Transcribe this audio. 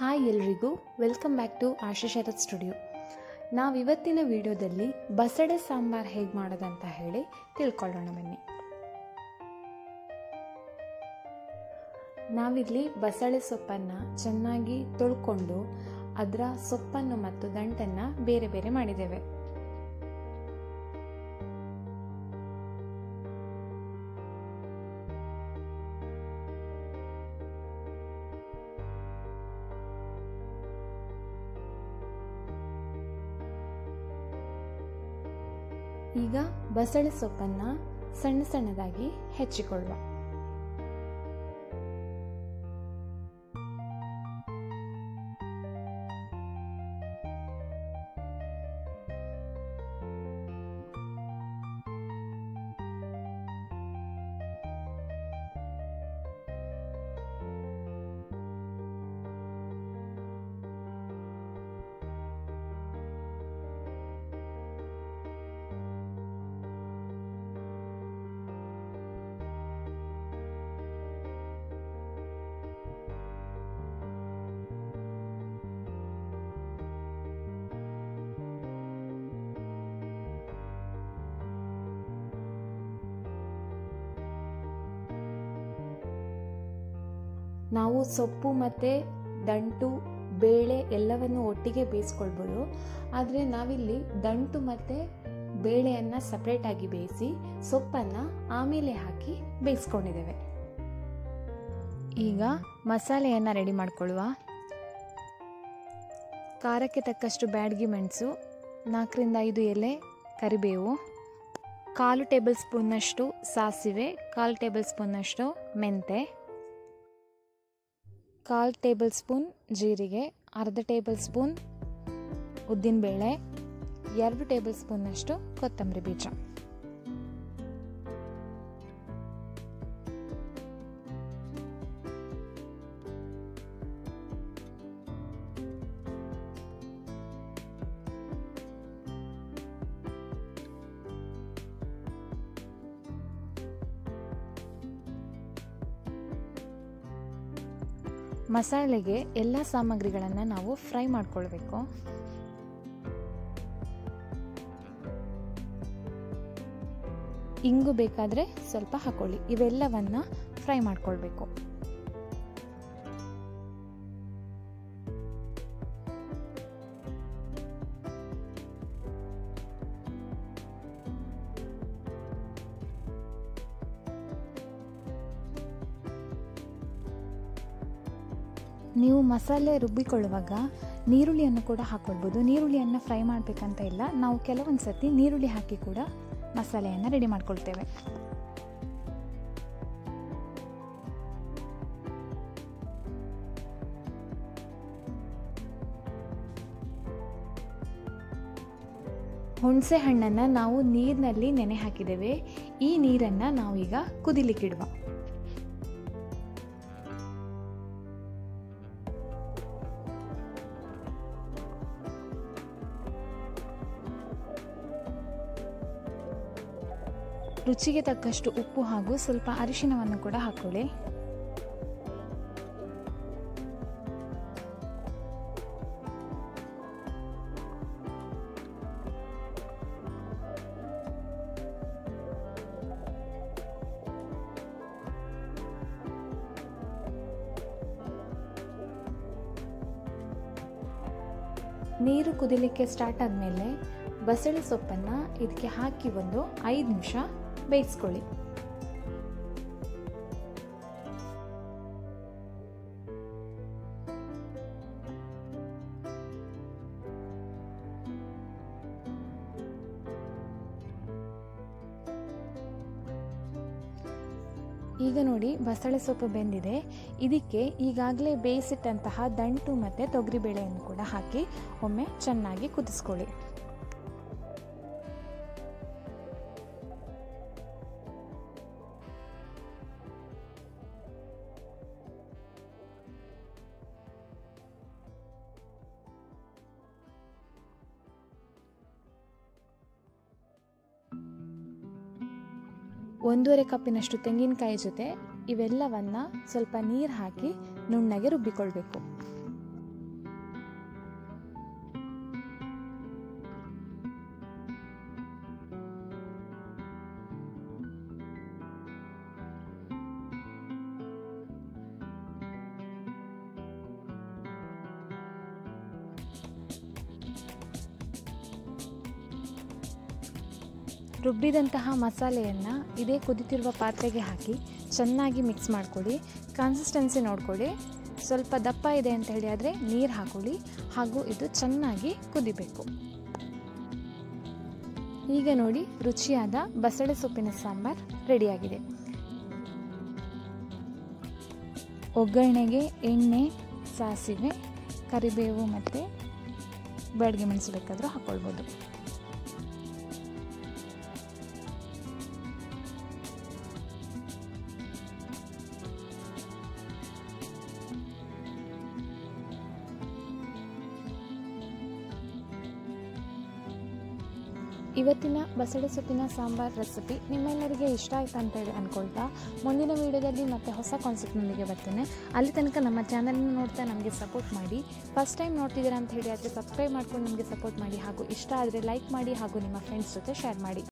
Hi ಎಲ್ರಿಗೂ, welcome back to ಆಶಿಶರತ್ studio. ನಾವು ಇವತ್ತಿನ ವಿಡಿಯೋದಲ್ಲಿ ಬಸಳೆ ಸಾಂಬಾರ್ ಹೇಗೆ ಮಾಡೋದಂತ ಹೇಳಿ ತಿಳ್ಕೊಳ್ಳೋಣ ಬನ್ನಿ. ನಾವಿಲ್ಲಿ ಬಸಳೆ ಸೊಪ್ಪನ್ನು ಚೆನ್ನಾಗಿ ತೊಳ್ಕೊಂಡು ಅದರ ಸೊಪ್ಪನ್ನು ಮತ್ತು ದಂಟನ್ನು ಬೇರೆ ಬೇರೆ ಮಾಡಿದ್ದೇವೆ. ಈಗ ಬಸಳೆ ಸೊಪ್ಪನ್ನು ಸಣ್ಣ ಸಣ್ಣದಾಗಿ ಹೆಚ್ಚಿಕೊಳ್ಳುವ. ನಾವು ಸೊಪ್ಪು ಮತ್ತು ದಂಟು, ಬೇಳೆ ಎಲ್ಲವನ್ನು ಒಟ್ಟಿಗೆ ಬೇಯಿಸ್ಕೊಳ್ಬೋದು. ಆದರೆ ನಾವಿಲ್ಲಿ ದಂಟು ಮತ್ತು ಬೇಳೆಯನ್ನು ಸಪ್ರೇಟಾಗಿ ಬೇಯಿಸಿ ಸೊಪ್ಪನ್ನು ಆಮೇಲೆ ಹಾಕಿ ಬೇಯಿಸ್ಕೊಂಡಿದ್ದೇವೆ. ಈಗ ಮಸಾಲೆಯನ್ನು ರೆಡಿ ಮಾಡಿಕೊಳ್ಳುವ. ಖಾರಕ್ಕೆ ತಕ್ಕಷ್ಟು ಬ್ಯಾಡಗಿ ಮೆಣಸು, ನಾಲ್ಕರಿಂದ ಐದು ಎಲೆ, ಕರಿಬೇವು, ಕಾಲು ಟೇಬಲ್ ಸ್ಪೂನ್ನಷ್ಟು ಸಾಸಿವೆ, ಕಾಲು ಟೇಬಲ್ ಸ್ಪೂನ್ನಷ್ಟು ಮೆಂತೆ ಕಾಲು ಟೇಬಲ್ ಸ್ಪೂನ್ ಜೀರಿಗೆ ಅರ್ಧ ಟೇಬಲ್ ಸ್ಪೂನ್ ಉದ್ದಿನಬೇಳೆ ಎರಡು ಟೇಬಲ್ ಸ್ಪೂನ್ನಷ್ಟು ಕೊತ್ತಂಬರಿ ಬೀಜ. ಮಸಾಲೆಗೆ ಎಲ್ಲ ಸಾಮಗ್ರಿಗಳನ್ನು ನಾವು ಫ್ರೈ ಮಾಡ್ಕೊಳ್ಬೇಕು. ಇಂಗು ಬೇಕಾದರೆ ಸ್ವಲ್ಪ ಹಾಕೊಳ್ಳಿ. ಇವೆಲ್ಲವನ್ನು ಫ್ರೈ ಮಾಡ್ಕೊಳ್ಬೇಕು. ನೀವು ಮಸಾಲೆ ರುಬ್ಬಿಕೊಳ್ಳುವಾಗ ನೀರುಳ್ಳಿಯನ್ನು ಕೂಡ ಹಾಕ್ಕೊಳ್ಬೋದು ನೀರುಳ್ಳಿಯನ್ನು ಫ್ರೈ ಮಾಡಬೇಕಂತ ಇಲ್ಲ. ನಾವು ಕೆಲವೊಂದು ಸತಿ ನೀರುಳ್ಳಿ ಹಾಕಿ ಕೂಡ ಮಸಾಲೆಯನ್ನು ರೆಡಿ ಮಾಡ್ಕೊಳ್ತೇವೆ. ಹುಣಸೆ ಹಣ್ಣನ್ನು ನಾವು ನೀರಿನಲ್ಲಿ ನೆನೆ ಹಾಕಿದ್ದೇವೆ. ಈ ನೀರನ್ನು ನಾವೀಗ ಕುದಿಲಿಕ್ಕಿಡುವ. ರುಚಿಗೆ ತಕ್ಕಷ್ಟು ಉಪ್ಪು ಹಾಗೂ ಸ್ವಲ್ಪ ಅರಿಶಿನವನ್ನು ಕೂಡ ಹಾಕೊಳ್ಳಿ. ನೀರು ಕುದಿಲಿಕ್ಕೆ ಸ್ಟಾರ್ಟ್ ಆದಮೇಲೆ, ಬಸಳೆ ಸೊಪ್ಪನ್ನು ಇದಕ್ಕೆ ಹಾಕಿ ಒಂದು ಐದು ನಿಮಿಷ ಬೇಯಿಸ್ಕೊಳ್ಳಿ. ಈಗ ನೋಡಿ ಬಸಳೆ ಸೊಪ್ಪು ಬೆಂದಿದೆ. ಇದಕ್ಕೆ ಈಗಾಗಲೇ ಬೇಯಿಸಿಟ್ಟಂತಹ ದಂಟು ಮತ್ತು ತೊಗರಿಬೇಳೆಯನ್ನು ಕೂಡ ಹಾಕಿ ಒಮ್ಮೆ ಚೆನ್ನಾಗಿ ಕುದಿಸ್ಕೊಳ್ಳಿ. ಒಂದೂವರೆ ಕಪ್ಪಿನಷ್ಟು ತೆಂಗಿನಕಾಯಿ ಜೊತೆ ಇವೆಲ್ಲವನ್ನು ಸ್ವಲ್ಪ ನೀರು ಹಾಕಿ ನುಣ್ಣಗೆ ರುಬ್ಬಿಕೊಳ್ಬೇಕು. ರುಬ್ಬಿದಂತಹ ಮಸಾಲೆಯನ್ನು ಇದೇ ಕುದಿತಿರುವ ಪಾತ್ರೆಗೆ ಹಾಕಿ ಚೆನ್ನಾಗಿ ಮಿಕ್ಸ್ ಮಾಡ್ಕೊಳ್ಳಿ. ಕನ್ಸಿಸ್ಟೆನ್ಸಿ ನೋಡ್ಕೊಳ್ಳಿ. ಸ್ವಲ್ಪ ದಪ್ಪ ಇದೆ ಅಂತ ಹೇಳಿ ಆದರೆ ನೀರು ಹಾಕೊಳ್ಳಿ. ಹಾಗೂ ಇದು ಚೆನ್ನಾಗಿ ಕುದಿಬೇಕು. ಈಗ ನೋಡಿ ರುಚಿಯಾದ ಬಸಳೆ ಸೊಪ್ಪಿನ ಸಾಂಬಾರ್ ರೆಡಿಯಾಗಿದೆ. ಒಗ್ಗರಣೆಗೆ ಎಣ್ಣೆ, ಸಾಸಿವೆ, ಕರಿಬೇವು ಮತ್ತು ಬ್ಯಾಡಿಗೆ ಮೆಣಸು ಬೇಕಾದರೂ ಹಾಕ್ಕೊಳ್ಬೋದು ಇವತ್ತಿನ ಬಸಳೆ ಸೊಪ್ಪಿನ ಸಾಂಬಾರ್ ರೆಸಿಪಿ ನಿಮ್ಮೆಲ್ಲರಿಗೆ ಇಷ್ಟ ಆಯ್ತು ಅಂತ ಹೇಳಿ ಅಂದ್ಕೊಳ್ತಾ ಮುಂದಿನ ವೀಡಿಯೋದಲ್ಲಿ ಮತ್ತೆ ಹೊಸ ಕಾನ್ಸೆಪ್ಟ್ನೊಂದಿಗೆ ಬರ್ತೇನೆ. ಅಲ್ಲಿ ತನಕ ನಮ್ಮ ಚಾನಲ್ನ ನೋಡ್ತಾ ನಮಗೆ ಸಪೋರ್ಟ್ ಮಾಡಿ. ಫಸ್ಟ್ ಟೈಮ್ ನೋಡ್ತಿದ್ದೀರಾ ಅಂತ ಹೇಳಿ ಆದರೆ ಸಬ್ಸ್ಕ್ರೈಬ್ ಮಾಡ್ಕೊಂಡು ನಮಗೆ ಸಪೋರ್ಟ್ ಮಾಡಿ. ಹಾಗೂ ಇಷ್ಟ ಆದರೆ ಲೈಕ್ ಮಾಡಿ ಹಾಗೂ ನಿಮ್ಮ ಫ್ರೆಂಡ್ಸ್ ಜೊತೆ ಶೇರ್ ಮಾಡಿ.